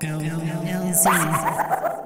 LZ.